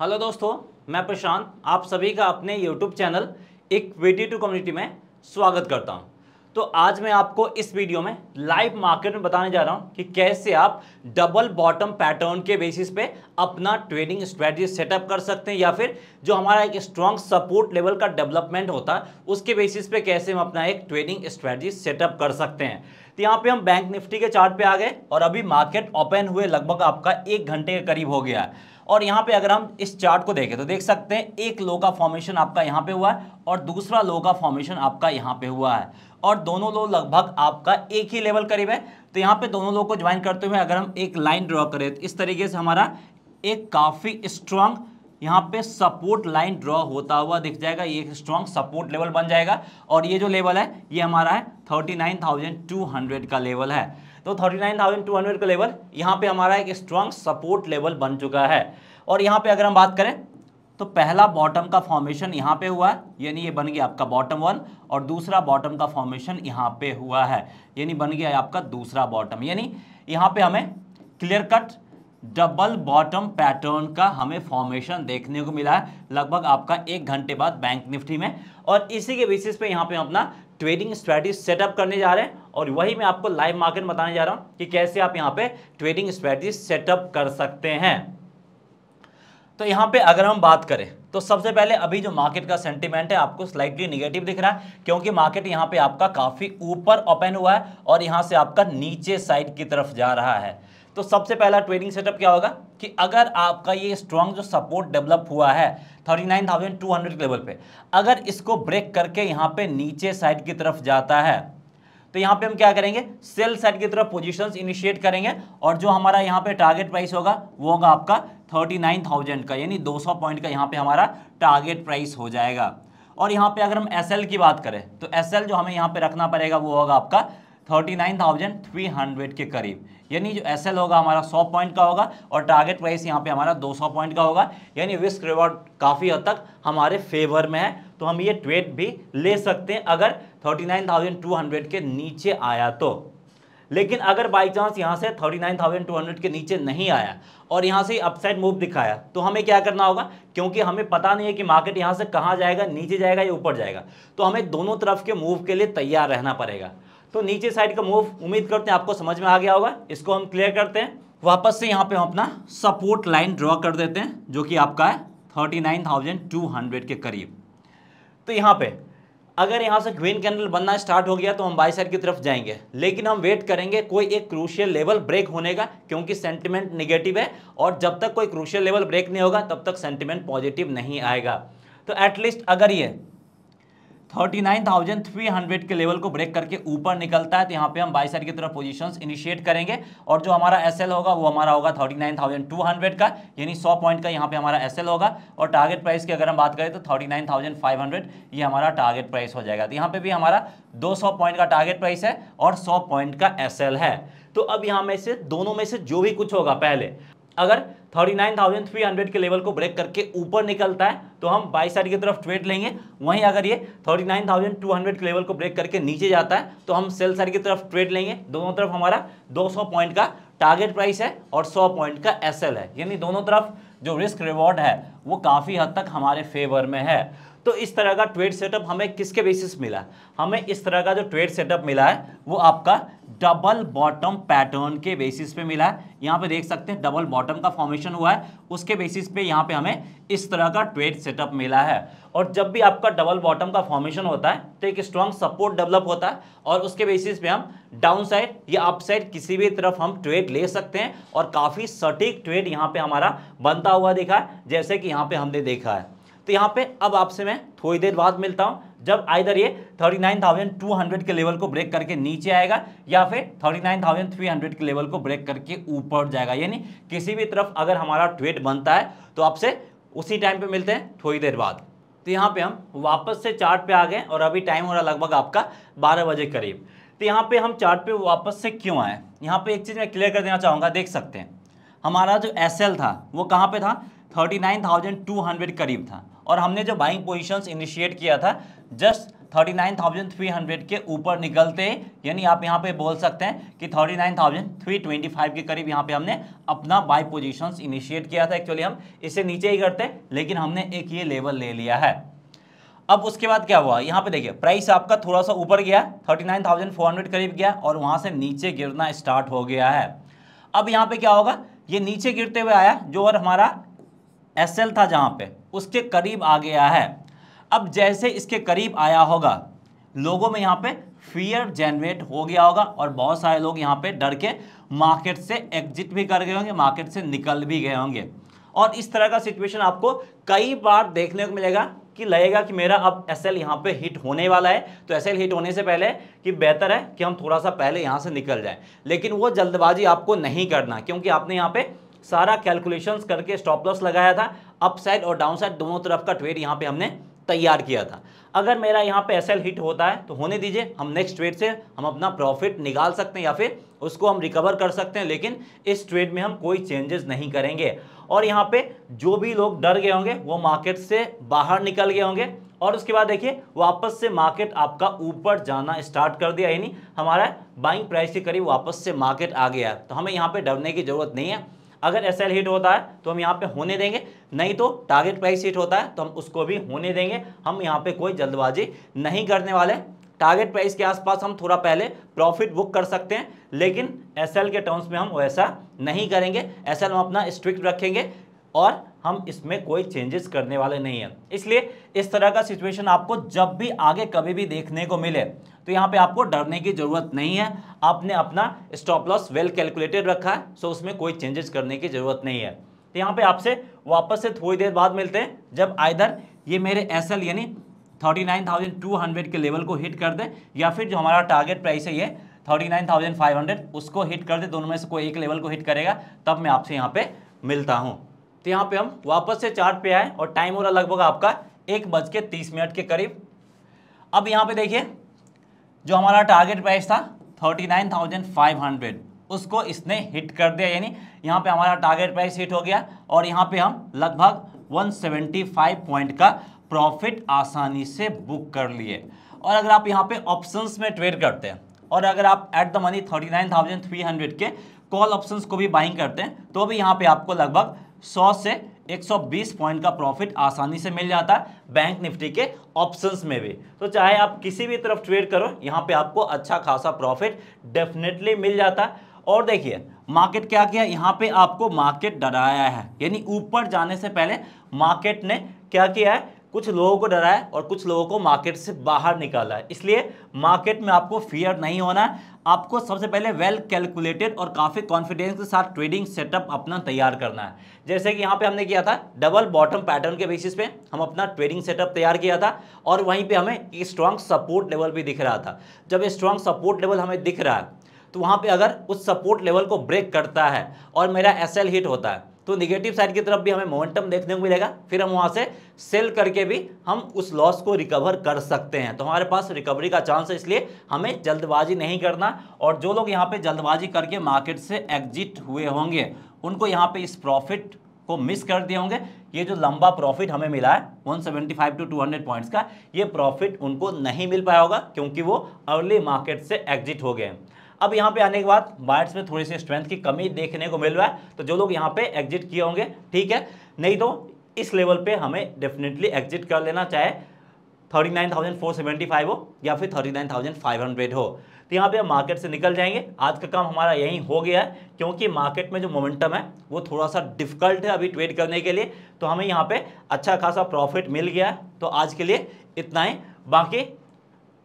Hello दोस्तों, मैं प्रशांत, आप सभी का अपने YouTube channel equity to community में स्वागत करता हूँ। तो आज मैं आपको इस वीडियो में लाइव मार्केट में बताने जा रहा हूँ कि कैसे आप डबल बॉटम पैटर्न के बेसिस पे अपना ट्रेडिंग स्ट्रेटजी सेटअप कर सकते हैं या फिर जो हमारा एक स्ट्रॉन्ग सपोर्ट लेवल का डेवलपमेंट होता है, उसके बेसिस पे कैसे हम अपना एक ट्रेडिंग स्ट्रेटजी सेटअप कर सकते हैं। तो यहाँ पे हम बैंक निफ्टी के चार्ट पे आ गए और अभी मार्केट ओपन हुए लगभग आपका एक घंटे के करीब हो गया है। और यहाँ पे अगर हम इस चार्ट को देखें तो देख सकते हैं एक लो का फॉर्मेशन आपका यहाँ पे हुआ है और दूसरा लो का फॉर्मेशन आपका यहाँ पे हुआ है। और दोनों लो लगभग आपका एक ही लेवल करीब है। तो यहाँ पे दोनों लो को ज्वाइन करते हुए अगर हम एक लाइन ड्रॉ करें तो इस तरीके से हमारा एक काफ़ी स्ट्रांग यहाँ पे सपोर्ट लाइन ड्रॉ होता हुआ दिख जाएगा। ये एक स्ट्रॉन्ग सपोर्ट लेवल बन जाएगा। और ये जो लेवल है ये हमारा है 39,200 का लेवल है। तो 39,200 का लेवल यहाँ पे हमारा एक स्ट्रॉन्ग सपोर्ट लेवल बन चुका है। और यहाँ पे अगर हम बात करें तो पहला बॉटम का फॉर्मेशन यहाँ पे हुआ है यानी ये बन गया आपका बॉटम वन और दूसरा बॉटम का फॉर्मेशन यहाँ पे हुआ है यानी बन गया आपका दूसरा बॉटम यानी यहाँ पे हमें clear cut double bottom pattern का हमें फॉर्मेशन देखने को मिला है लगभग आपका एक घंटे बाद बैंक निफ्टी में। और इसी के बेसिस पे यहाँ पे अपना ट्रेडिंग स्ट्रैटेजी सेटअप करने जा रहे हैं और वही मैं आपको लाइव मार्केट बताने जा रहा हूँ कि कैसे आप यहाँ पे ट्रेडिंग स्ट्रैटेजी सेटअप कर सकते हैं। तो यहाँ पे अगर हम बात करें तो सबसे पहले अभी जो मार्केट का सेंटीमेंट है, आपको स्लाइटली निगेटिव दिख रहा है, क्योंकि मार्केट यहाँ पे आपका काफ़ी ऊपर ओपन हुआ है और यहाँ से आपका नीचे साइड की तरफ़ जा रहा है। तो सबसे पहला ट्रेडिंग सेटअप क्या होगा कि अगर आपका ये स्ट्रॉन्ग जो सपोर्ट डेवलप हुआ है 39,200 लेवल पे। अगर इसको ब्रेक करके यहाँ पे नीचे साइड की तरफ़ जाता है तो यहाँ पे हम क्या करेंगे? सेल साइड की तरफ़ पोजीशंस इनिशिएट करेंगे और जो हमारा यहाँ पे टारगेट प्राइस होगा वो होगा आपका 39,000 का यानी 200 पॉइंट का यहाँ पे हमारा टारगेट प्राइस हो जाएगा। और यहाँ पे अगर हम एसएल की बात करें तो एसएल जो हमें यहाँ पे रखना पड़ेगा वो होगा आपका 39,300 के करीब। यानी जो एसएल होगा हमारा 100 पॉइंट का होगा और टारगेट प्राइस यहाँ पे हमारा 200 पॉइंट का होगा। यानी रिस्क रिवॉर्ड काफ़ी हद तक हमारे फेवर में है। तो हम ये ट्रेड भी ले सकते हैं अगर 39,200 के नीचे आया तो। लेकिन अगर बाई चांस यहाँ से 39,200 के नीचे नहीं आया और यहाँ से अपसाइड मूव दिखाया तो हमें क्या करना होगा? क्योंकि हमें पता नहीं है कि मार्केट यहाँ से कहाँ जाएगा नीचे जाएगा या ऊपर जाएगा। तो हमें दोनों तरफ़ के मूव के लिए तैयार रहना पड़ेगा। तो नीचे साइड का मूव उम्मीद करते हैं आपको समझ में आ गया होगा। इसको हम क्लियर करते हैं। वापस से यहाँ पे हम अपना सपोर्ट लाइन ड्रॉ कर देते हैं जो कि आपका है 39,200 के करीब। तो यहाँ पे अगर यहाँ से ग्रीन कैंडल बनना स्टार्ट हो गया तो हम बाई साइड की तरफ़ जाएँगे। लेकिन हम वेट करेंगे कोई एक क्रूशियल लेवल ब्रेक होने का क्योंकि सेंटिमेंट निगेटिव है और जब तक कोई क्रूशियल लेवल ब्रेक नहीं होगा तब तक सेंटिमेंट पॉजिटिव नहीं आएगा। तो एटलीस्ट अगर ये 39,300 के लेवल को ब्रेक करके ऊपर निकलता है तो यहाँ पे हम बाई साइड की तरफ़ पोजीशंस इनिशिएट करेंगे। और जो हमारा एसएल होगा वो हमारा होगा 39,200 का यानी 100 पॉइंट का यहाँ पे हमारा एसएल होगा। और टारगेट प्राइस की अगर हम बात करें तो 39,500 ये हमारा टारगेट प्राइस हो जाएगा। तो यहाँ पे भी हमारा 200 पॉइंट का टारगेट प्राइस है और 100 पॉइंट का एसएल है। तो अब यहाँ में से दोनों में से जो भी कुछ होगा पहले अगर 39,300 के लेवल को ब्रेक करके ऊपर निकलता है तो हम बाई साइड की तरफ़ ट्रेड लेंगे। वहीं अगर ये 39,200 के लेवल को ब्रेक करके नीचे जाता है तो हम सेल साइड की तरफ़ ट्रेड लेंगे। दोनों तरफ़ हमारा 200 पॉइंट का टारगेट प्राइस है और 100 पॉइंट का एसएल है। यानी दोनों तरफ़ जो रिस्क रिवॉर्ड है वो काफ़ी हद तक हमारे फेवर में है। तो इस तरह का ट्रेड सेटअप हमें किसके बेसिस मिला? हमें इस तरह का जो ट्रेड सेटअप मिला है, वो आपका डबल बॉटम पैटर्न के बेसिस पे मिला है। यहाँ पे देख सकते हैं डबल बॉटम का फॉर्मेशन हुआ है। उसके बेसिस पे यहाँ पे हमें इस तरह का ट्रेड सेटअप मिला है। और जब भी आपका डबल बॉटम का फॉर्मेशन होता है तो एक स्ट्रॉन्ग सपोर्ट डेवलप होता है और उसके बेसिस पे हम डाउन साइड या अप साइड किसी भी तरफ़ हम ट्रेड ले सकते हैं। और काफ़ी सटीक ट्रेड यहाँ पे हमारा बनता हुआ दिखा है, जैसे कि यहाँ पे हमने देखा है। तो यहाँ पे अब आपसे मैं थोड़ी देर बाद मिलता हूँ जब आइधर ये 39,200 के लेवल को ब्रेक करके नीचे आएगा या फिर 39,300 के लेवल को ब्रेक करके ऊपर जाएगा। यानी किसी भी तरफ़ अगर हमारा ट्रेड बनता है तो आपसे उसी टाइम पे मिलते हैं थोड़ी देर बाद। तो यहाँ पे हम वापस से चार्ट पे आ गए और अभी टाइम हो रहा लगभग आपका बारह बजे करीब। तो यहाँ पे हम चार्ट पे वापस से क्यों आए? यहाँ पे एक चीज़ मैं क्लियर कर देना चाहूँगा देख सकते हैं। हमारा जो एसएल था वो कहाँ पे था? 39,200 करीब था। और हमने जो बाइंग पोजीशंस इनिशिएट किया था जस्ट 39,300 के ऊपर निकलते यानी आप यहाँ पे बोल सकते हैं कि 39,325 के करीब यहाँ पे हमने अपना बाई पोजीशंस इनिशिएट किया था। एक्चुअली हम इसे नीचे ही करते लेकिन हमने एक ये लेवल ले लिया है। अब उसके बाद क्या हुआ? यहाँ पे देखिए प्राइस आपका थोड़ा सा ऊपर गया 39,400 करीब गया और वहाँ से नीचे गिरना स्टार्ट हो गया है। अब यहाँ पे क्या होगा? ये नीचे गिरते हुए आया जो और हमारा एस एल था जहाँ पे, उसके करीब आ गया है। अब जैसे इसके करीब आया होगा, लोगों में यहाँ पे फियर जनरेट हो गया होगा और बहुत सारे लोग यहाँ पे डर के मार्केट से एग्जिट भी कर गए होंगे मार्केट से निकल भी गए होंगे। और इस तरह का सिचुएशन आपको कई बार देखने को मिलेगा कि लगेगा कि मेरा अब एस एल यहाँ पर हिट होने वाला है। तो एस एल हिट होने से पहले कि बेहतर है कि हम थोड़ा सा पहले यहाँ से निकल जाए। लेकिन वो जल्दबाजी आपको नहीं करना, क्योंकि आपने यहाँ पे सारा कैलकुलेशंस करके स्टॉप लॉस लगाया था अप साइड और डाउन साइड दोनों तरफ़ का ट्रेड यहाँ पे हमने तैयार किया था। अगर मेरा यहाँ पे एसएल हिट होता है तो होने दीजिए, हम नेक्स्ट ट्रेड से हम अपना प्रॉफिट निकाल सकते हैं या फिर उसको हम रिकवर कर सकते हैं, लेकिन इस ट्रेड में हम कोई चेंजेस नहीं करेंगे। और यहाँ पे जो भी लोग डर गए होंगे, वो मार्केट से बाहर निकल गए होंगे, और उसके बाद देखिए, वापस से मार्केट आपका ऊपर जाना स्टार्ट कर दिया, यानी हमारा बाइंग प्राइस के करीब वापस से मार्केट आ गया। तो हमें यहाँ पे डरने की ज़रूरत नहीं है। अगर एस एल हिट होता है तो हम यहाँ पे होने देंगे। नहीं तो टारगेट प्राइस हिट होता है तो हम उसको भी होने देंगे। हम यहाँ पे कोई जल्दबाजी नहीं करने वाले। टारगेट प्राइस के आसपास हम थोड़ा पहले प्रॉफिट बुक कर सकते हैं, लेकिन एसएल के टर्म्स में हम वैसा नहीं करेंगे। एसएल हम अपना स्ट्रिक्ट रखेंगे और हम इसमें कोई चेंजेस करने वाले नहीं हैं। इसलिए इस तरह का सिचुएशन आपको जब भी आगे कभी भी देखने को मिले तो यहाँ पे आपको डरने की ज़रूरत नहीं है। आपने अपना स्टॉप लॉस वेल कैलकुलेटेड रखा है सो उसमें कोई चेंजेस करने की ज़रूरत नहीं है। तो यहाँ पे आपसे वापस से थोड़ी देर बाद मिलते हैं जब आइधर ये मेरे एसएल यानी 39,200 के लेवल को हिट कर दे या फिर जो हमारा टारगेट प्राइस है ये 39,500 उसको हिट कर दे दोनों में से कोई एक लेवल को हिट करेगा तब मैं आपसे यहाँ पे मिलता हूँ। तो यहाँ पे हम वापस से चार्ट पे आए और टाइम हो रहा लगभग आपका एक बज के तीस मिनट के करीब। अब यहाँ पे देखिए जो हमारा टारगेट प्राइस था 39,500 उसको इसने हिट कर दिया यानी यहाँ पे हमारा टारगेट प्राइस हिट हो गया और यहाँ पे हम लगभग 175 पॉइंट का प्रॉफिट आसानी से बुक कर लिए। और अगर आप यहाँ पे ऑप्शंस में ट्रेड करते हैं और अगर आप एट द मनी 39,300 के कॉल ऑप्शंस को भी बाइंग करते हैं तो भी यहाँ पे आपको लगभग 100 से 120 पॉइंट का प्रॉफिट आसानी से मिल जाता है बैंक निफ्टी के ऑप्शंस में भी। तो चाहे आप किसी भी तरफ़ ट्रेड करो, यहाँ पे आपको अच्छा खासा प्रॉफिट डेफिनेटली मिल जाता है। और देखिए, मार्केट क्या किया? यहाँ पे आपको मार्केट डराया है। यानी ऊपर जाने से पहले मार्केट ने क्या किया है? कुछ लोगों को डराया और कुछ लोगों को मार्केट से बाहर निकाला है। इसलिए मार्केट में आपको फियर नहीं होना। है आपको सबसे पहले वेल कैलकुलेटेड और काफ़ी कॉन्फिडेंस के साथ ट्रेडिंग सेटअप अपना तैयार करना है। जैसे कि यहाँ पे हमने किया था डबल बॉटम पैटर्न के बेसिस पे हम अपना ट्रेडिंग सेटअप तैयार किया था और वहीं पे हमें एक स्ट्रॉन्ग सपोर्ट लेवल भी दिख रहा था। जब ये स्ट्रॉन्ग सपोर्ट लेवल हमें दिख रहा है तो वहाँ पर अगर उस सपोर्ट लेवल को ब्रेक करता है और मेरा एसएल हिट होता है तो निगेटिव साइड की तरफ़ भी हमें मोमेंटम देखने को मिलेगा। फिर हम वहाँ से सेल करके भी हम उस लॉस को रिकवर कर सकते हैं। तो हमारे पास रिकवरी का चांस है, इसलिए हमें जल्दबाजी नहीं करना। और जो लोग यहाँ पे जल्दबाजी करके मार्केट से एग्जिट हुए होंगे, उनको यहाँ पे इस प्रॉफिट को मिस कर दिए होंगे। ये जो लंबा प्रॉफिट हमें मिला है 175 टू 200 पॉइंट्स का, ये प्रॉफिट उनको नहीं मिल पाया होगा, क्योंकि वो अर्ली मार्केट से एग्जिट हो गए। अब यहाँ पे आने के बाद बायर्स में थोड़ी सी स्ट्रेंथ की कमी देखने को मिल रहा है। तो जो लोग यहाँ पे एग्जिट किए होंगे ठीक है? नहीं तो इस लेवल पे हमें डेफिनेटली एग्जिट कर लेना चाहे 39,475 हो या फिर 39,500 हो। तो यहाँ पे हम मार्केट से निकल जाएँगे। आज का काम हमारा यही हो गया है क्योंकि मार्केट में जो मोमेंटम है वो थोड़ा सा डिफ़िकल्ट है अभी ट्रेड करने के लिए। तो हमें यहाँ पे अच्छा खासा प्रॉफिट मिल गया है। तो आज के लिए इतना ही। बाकी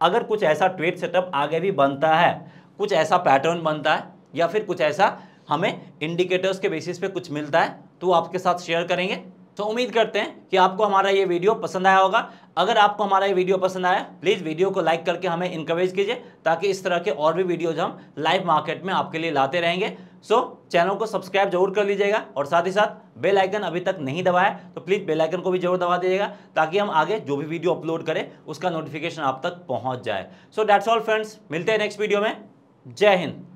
अगर कुछ ऐसा ट्रेड सेटअप आगे भी बनता है कुछ ऐसा पैटर्न बनता है, या फिर कुछ ऐसा हमें इंडिकेटर्स के बेसिस पे कुछ मिलता है तो आपके साथ शेयर करेंगे। तो उम्मीद करते हैं कि आपको हमारा ये वीडियो पसंद आया होगा। अगर आपको हमारा ये वीडियो पसंद आया प्लीज़ वीडियो को लाइक करके हमें इंकरेज कीजिए, ताकि इस तरह के और भी वीडियोज़ हम लाइव मार्केट में आपके लिए लाते रहेंगे। सो चैनल को सब्सक्राइब ज़रूर कर लीजिएगा, और साथ ही साथ बेल आइकन अभी तक नहीं दबाया तो प्लीज़ बेल आइकन को भी ज़रूर दबा दीजिएगा, ताकि हम आगे जो भी वीडियो अपलोड करें, उसका नोटिफिकेशन आप तक पहुँच जाए। सो डैट्स ऑल फ्रेंड्स मिलते हैं नेक्स्ट वीडियो में। जय हिंद।